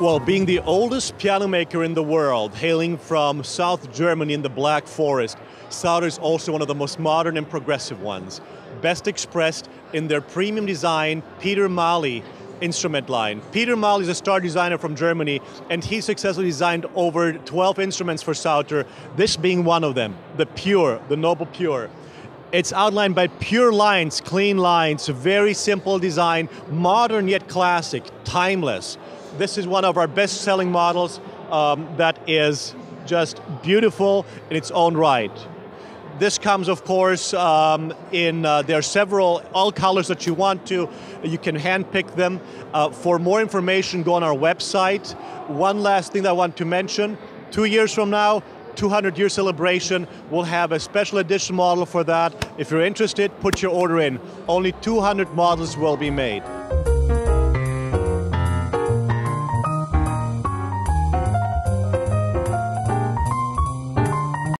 Well, being the oldest piano maker in the world, hailing from South Germany in the Black Forest, Sauter is also one of the most modern and progressive ones. Best expressed in their premium design, Peter Maly instrument line. Peter Maly is a star designer from Germany, and he successfully designed over 12 instruments for Sauter, this being one of them, the Pure, the Noble Pure. It's outlined by pure lines, clean lines, very simple design, modern yet classic, timeless. This is one of our best selling models um, that is just beautiful in its own right. This comes, of course, um, in uh, there are several all colors that you want to. You can handpick them. Uh, for more information, go on our website. One last thing that I want to mention: two years from now, 200 year celebration. We'll have a special edition model for that. If you're interested, put your order in. Only 200 models will be made.